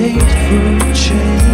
made for change.